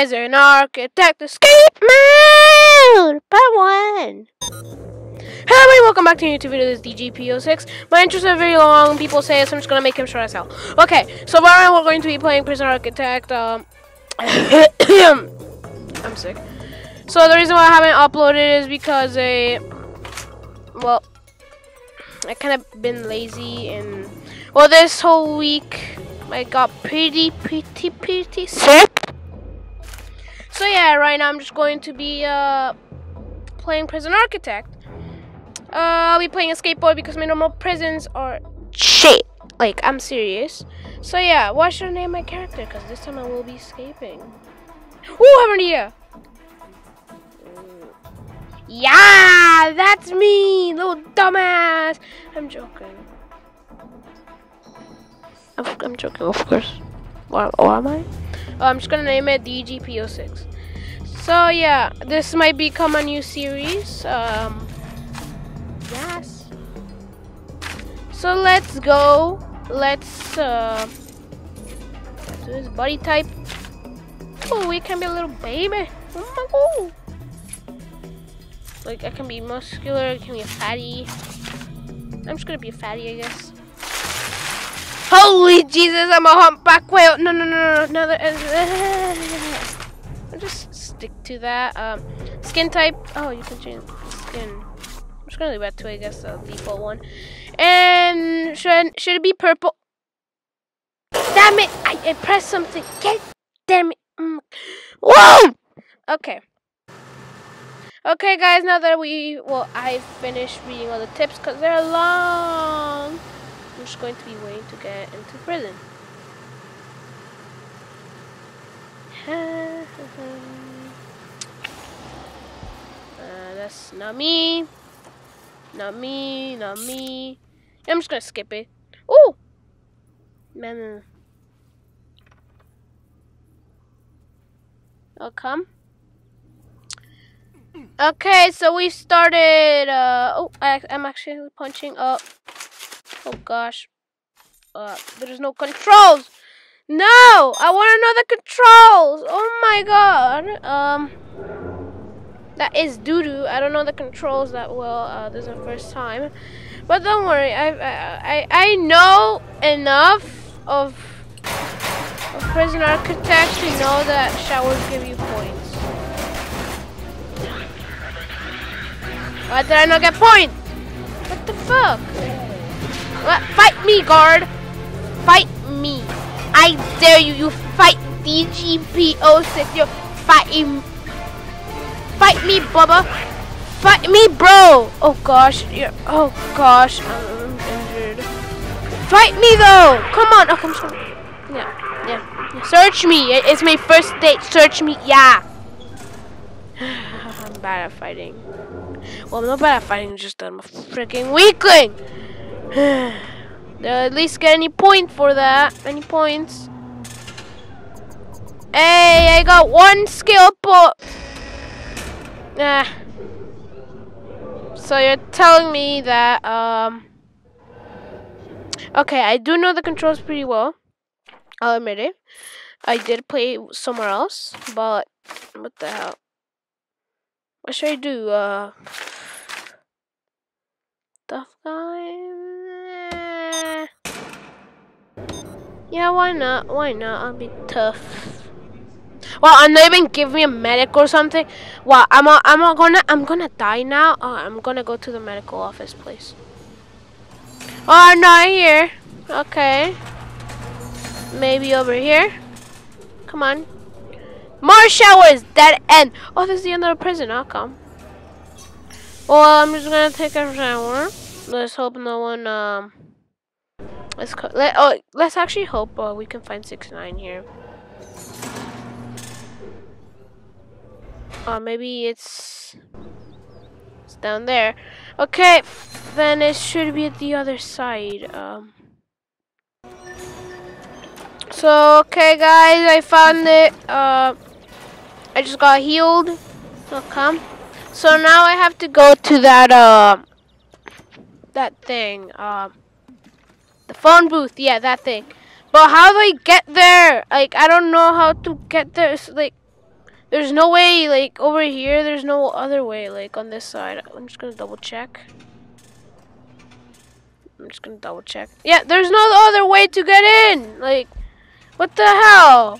Prison Architect Escape Mode! Part 1! Hello everybody, welcome back to a YouTube video, this is DGP06. My intros are very long, people say so I'm just gonna make him short as hell. Okay, so right we're going to be playing Prison Architect, um... I'm sick. So the reason why I haven't uploaded is because I... Well... I kind of been lazy and... Well, this whole week, I got pretty, pretty, pretty sick. So yeah, right now I'm just going to be, uh... Playing Prison Architect. Uh, I'll be playing a skateboard because my normal prisons are shit. Like, I'm serious. So yeah, what should I name my character? Because this time I will be escaping. Ooh, I have an idea. Yeah, that's me, little dumbass. I'm joking. I'm, I'm joking, of course. Or, or am I? I'm just gonna name it DGP06. So yeah, this might become a new series. Um, Yes. So let's go. Let's uh do this body type. Oh, we can be a little baby. Oh my god. Like I can be muscular, I can be a fatty. I'm just gonna be a fatty, I guess. Holy Jesus, I'm a humpback whale. No, no, no, no, no. no I'll just stick to that. Um, skin type. Oh, you can change skin I'm just gonna leave that to I guess the default one. And should should it be purple? Damn it! I, I pressed something. Get damn it! Mm. Whoa! Okay. Okay, guys. Now that we well, I've finished reading all the tips because they're long. I'm just going to be waiting to get into prison. uh, that's not me. Not me, not me. I'm just gonna skip it. Oh! Man. I'll come. Okay, so we started, uh, oh, I, am actually punching up. Oh gosh. Uh, there's no controls! No! I want to know the controls! Oh my god. Um, that is doo-doo. I don't know the controls that well. Uh, this is the first time. But don't worry. I, I, I know enough of, of Prison Architect to know that showers give you points. Why did I not get points? What the fuck? What? Fight me, guard! Fight me! I dare you! You fight DGP06! You're fighting Fight me, Bubba. Fight me, bro. Oh gosh. You're, oh gosh. I'm injured. Fight me though. Come on. Oh, come on. Yeah, yeah. Search me. It's my first date. Search me. Yeah. I'm bad at fighting. Well, I'm not bad at fighting. Just that I'm a freaking weakling. They'll at least get any point for that. Any points. Hey, I got one skill point. Nah. So you're telling me that, um... Okay, I do know the controls pretty well. I'll admit it. I did play somewhere else, but... What the hell? What should I do? Uh... Tough guy? Yeah, why not? Why not? I'll be tough. Well, I'm not even give me a medic or something. Well, I'm a, I'm a gonna I'm gonna die now. Oh, I'm gonna go to the medical office, please. Oh, I'm not here. Okay. Maybe over here. Come on. More showers. Dead end. Oh, this is the end of the prison. I'll come. Well, I'm just gonna take a shower. Let's hope no one. Um. Let's let. Oh, let's actually hope uh, we can find six nine here. Oh, maybe it's, it's down there. Okay, then it should be at the other side. Um. So, okay, guys, I found it. Uh, I just got healed. Okay. So now I have to go to that, uh, that thing. Um, the phone booth. Yeah, that thing. But how do I get there? Like, I don't know how to get there. It's like, There's no way, like, over here, there's no other way, like, on this side. I'm just gonna double check. I'm just gonna double check. Yeah, there's no other way to get in! Like, what the hell?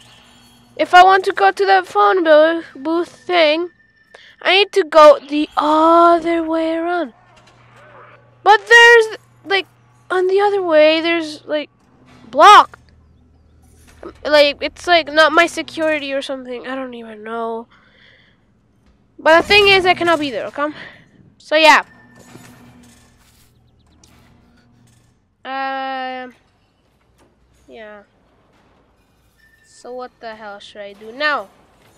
If I want to go to that phone booth, booth thing, I need to go the other way around. But there's, like, on the other way, there's, like, blocked. Like, it's like not my security or something. I don't even know. But the thing is, I cannot be there, okay? So, yeah. Um. Uh, yeah. So, what the hell should I do now?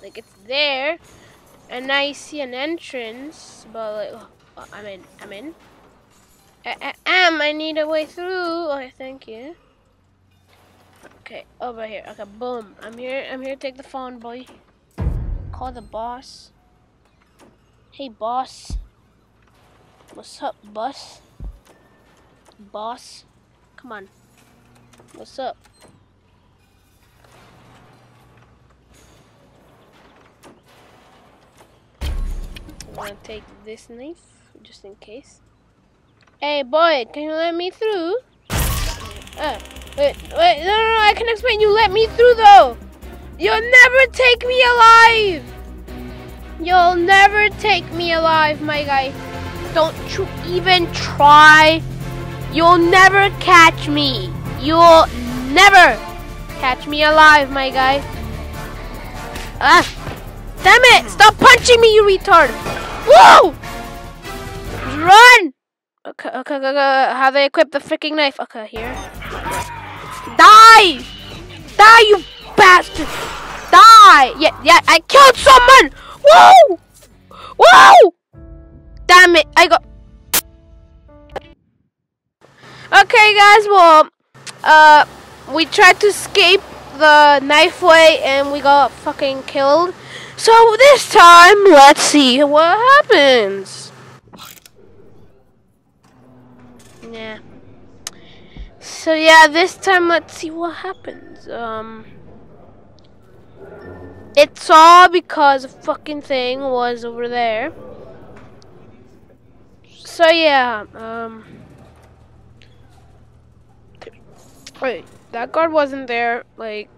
Like, it's there. And I see an entrance. But, like, oh, I'm in. I'm in. I, am. I need a way through. Okay, thank you. Okay, over here. Okay, boom. I'm here. I'm here take the phone, boy. Call the boss. Hey, boss. What's up, boss? Boss? Come on. What's up? I'm gonna take this knife, just in case. Hey, boy, can you let me through? Uh. Wait, wait, no, no, no, I can explain. You let me through, though. You'll never take me alive. You'll never take me alive, my guy. Don't you even try. You'll never catch me. You'll never catch me alive, my guy. Ah, damn it. Stop punching me, you retard. Whoa! Run! Okay, okay, okay, okay. How they equip the freaking knife? Okay, here. Die! Die, you bastard! Die! Yeah, yeah, I killed someone! Whoa! Whoa! Damn it, I got... Okay, guys, well, uh, we tried to escape the knife way and we got fucking killed. So this time, let's see what happens. Yeah. So yeah, this time let's see what happens. Um, it's all because a fucking thing was over there. So yeah, um, wait, that guard wasn't there. Like,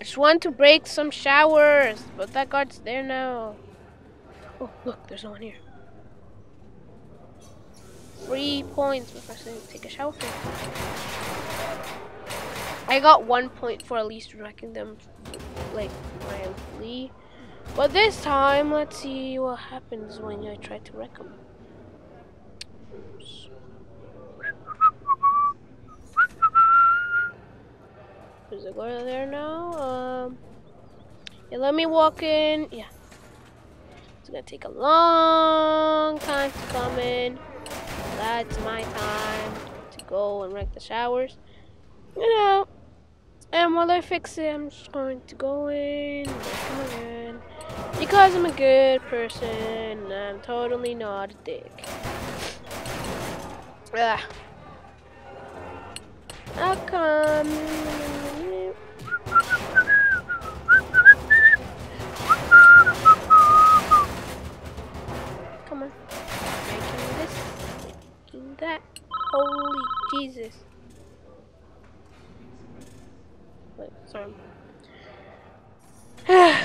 I just want to break some showers, but that guard's there now. Oh, look, there's no one here three points for I take a shower. I got one point for at least wrecking them like violently. But this time, let's see what happens when I try to wreck them. There's a girl there now. Um, yeah, let me walk in. Yeah. It's gonna take a long time to come in that's my time to go and wreck the showers. You know, and while I fix it, I'm just going to go in, again, because I'm a good person, I'm totally not a dick. Ah. I'll come. That? Holy Jesus. Wait, sorry.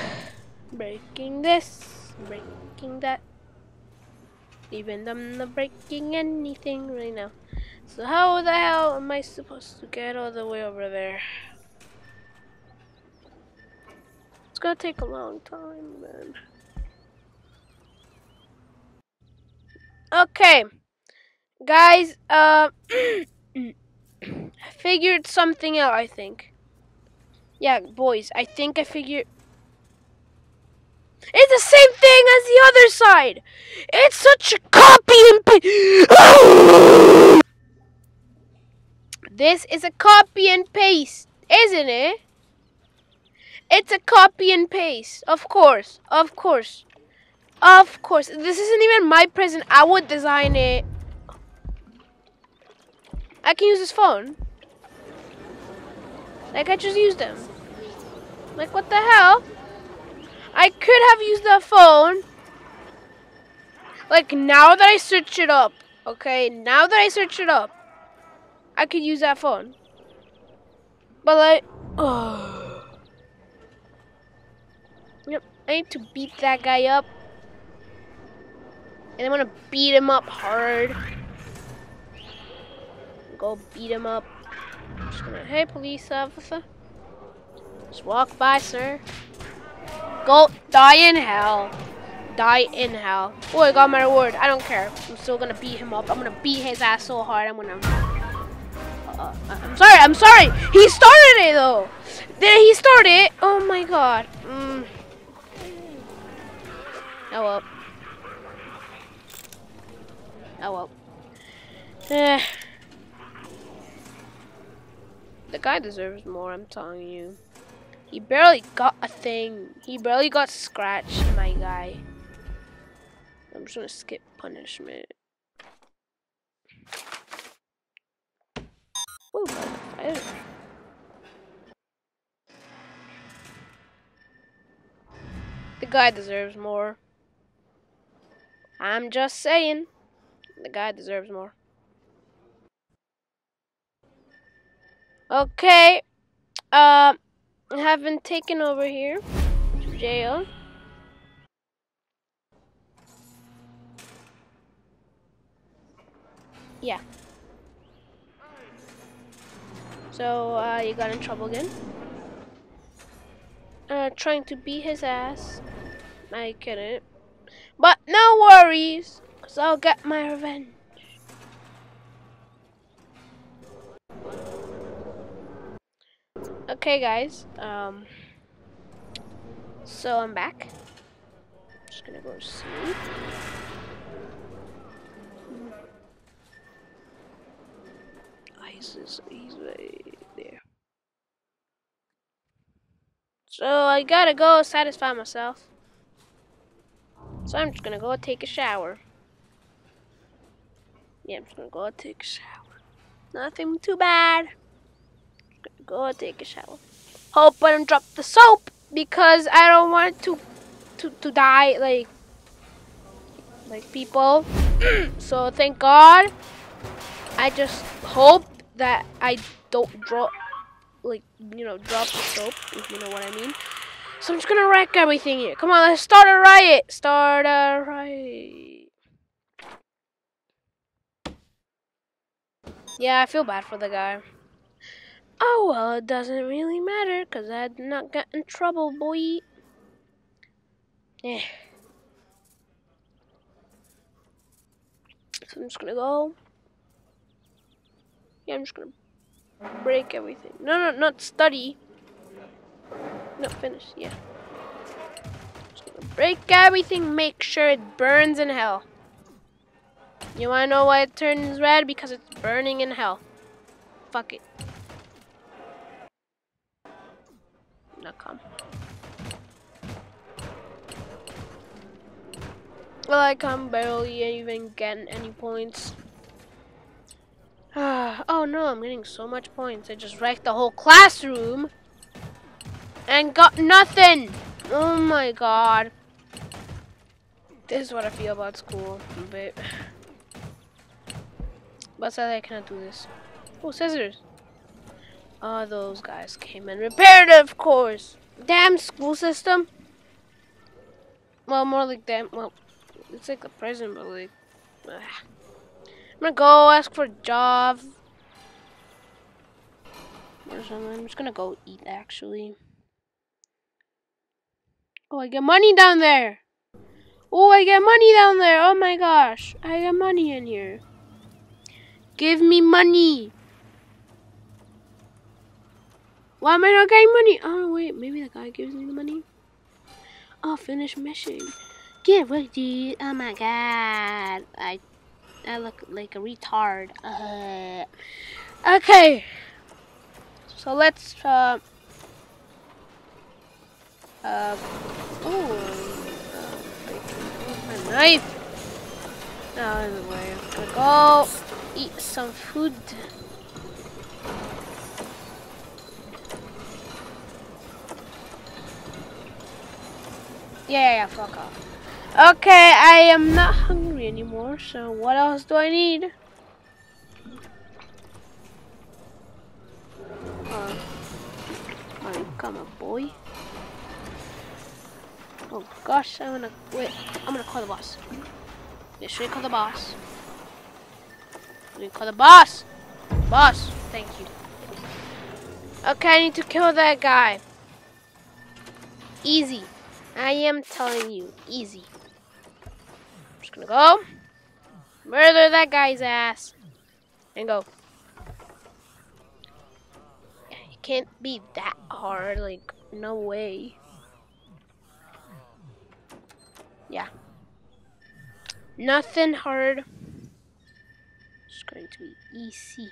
breaking this, breaking that. Even I'm not breaking anything right now. So how the hell am I supposed to get all the way over there? It's gonna take a long time, man. Okay. Guys, uh, I figured something out, I think. Yeah, boys, I think I figured... It's the same thing as the other side! It's such a copy and paste! this is a copy and paste, isn't it? It's a copy and paste, of course, of course. Of course, this isn't even my present. I would design it. I can use his phone. Like, I just used him. Like, what the hell? I could have used the phone. Like now that I search it up, okay? Now that I search it up, I could use that phone. But like, oh. Yep, I need to beat that guy up. And I'm gonna beat him up hard. Go beat him up. Gonna, hey police officer. Just walk by, sir. Go die in hell. Die in hell. Oh, I got my reward. I don't care. I'm still gonna beat him up. I'm gonna beat his ass so hard. I'm gonna. Uh, uh, I'm sorry. I'm sorry. He started it though. Did he start it? Oh my god. Mm. Oh well. Oh well. Eh. The guy deserves more, I'm telling you. He barely got a thing. He barely got scratched, my guy. I'm just gonna skip punishment. Fire. The guy deserves more. I'm just saying. The guy deserves more. Okay. Uh, I have been taken over here to jail. Yeah. So, uh, you got in trouble again. Uh, trying to beat his ass. I couldn't. But no worries, because I'll get my revenge. Okay, guys. Um, so I'm back. Just gonna go sleep. Ice is he's right there. So I gotta go satisfy myself. So I'm just gonna go take a shower. Yeah, I'm just gonna go take a shower. Nothing too bad. Go take a shower. Hope I don't drop the soap because I don't want to to to die like like people. so thank God. I just hope that I don't drop like you know drop the soap if you know what I mean. So I'm just gonna wreck everything here. Come on, let's start a riot. Start a riot. Yeah, I feel bad for the guy. Oh, well, it doesn't really matter because I did not get in trouble, boy. Yeah. So I'm just gonna go. Yeah, I'm just gonna break everything. No, no, not study. No, finish, yeah. Just gonna break everything, make sure it burns in hell. You wanna know why it turns red? Because it's burning in hell. Fuck it. Come. Like I'm barely even getting any points. oh no, I'm getting so much points. I just wrecked the whole classroom and got nothing. Oh my god. This is what I feel about school. But sadly I cannot do this. Oh, scissors. Oh, those guys came and repaired it, of course. Damn school system. Well, more like damn. Well, it's like the prison, but like. Ugh. I'm gonna go ask for a job. Or something. I'm just gonna go eat actually. Oh, I get money down there. Oh, I get money down there. Oh my gosh. I get money in here. Give me money. Why am I not getting money? Oh, wait. Maybe the guy gives me the money. Oh, finish mission. Get ready. Oh my god. I I look like a retard. Uh, okay. So let's uh uh oh uh, my knife. Now anyway, I'm gonna go eat some food. Yeah, yeah, yeah, fuck off. Okay, I am not hungry anymore, so what else do I need? Uh, come on, boy. Oh gosh, I'm gonna wait. I'm gonna call the boss. Yeah, should I call the boss? We call the boss. Boss, thank you. Okay, I need to kill that guy. Easy. I am telling you, easy. I'm just gonna go. Murder that guy's ass. And go. It can't be that hard, like, no way. Yeah. Nothing hard. It's going to be easy.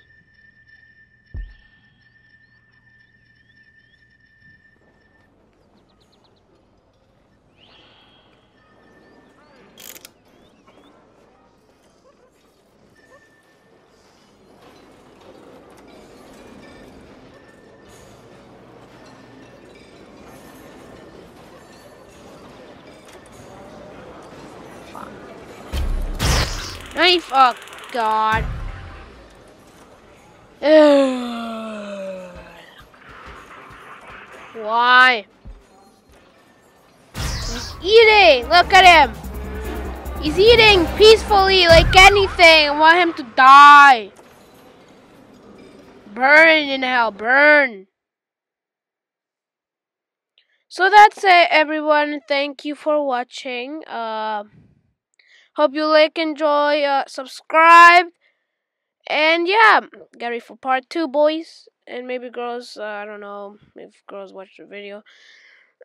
Knife! Oh, God. Why? He's eating! Look at him! He's eating peacefully like anything. I want him to die. Burn in hell, burn. So that's it, everyone. Thank you for watching. Uh, Hope you like, enjoy, uh, subscribe, and yeah, get ready for part two, boys and maybe girls. Uh, I don't know if girls watch the video.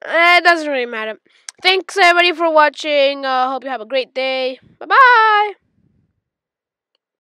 Uh, it doesn't really matter. Thanks everybody for watching. Uh, hope you have a great day. Bye bye.